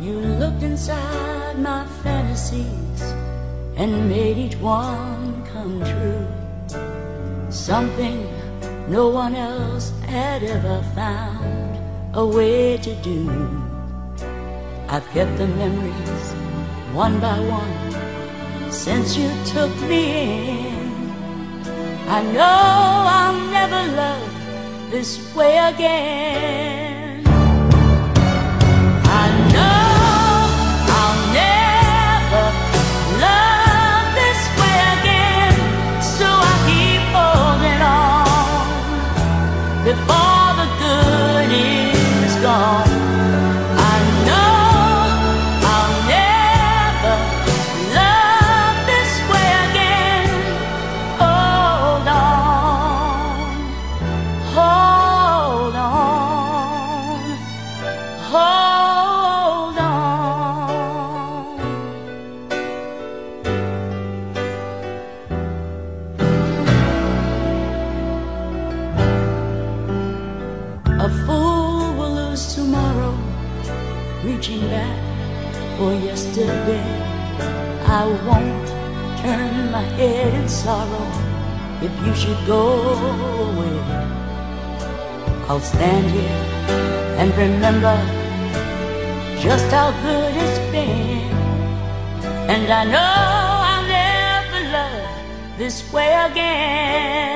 You looked inside my fantasies and made each one come true. Something no one else had ever found a way to do. I've kept the memories one by one since you took me in. I know I'll never love this way again. A fool will lose tomorrow, reaching back for yesterday. I won't turn my head in sorrow if you should go away. I'll stand here and remember just how good it's been. And I know I'll never love this way again.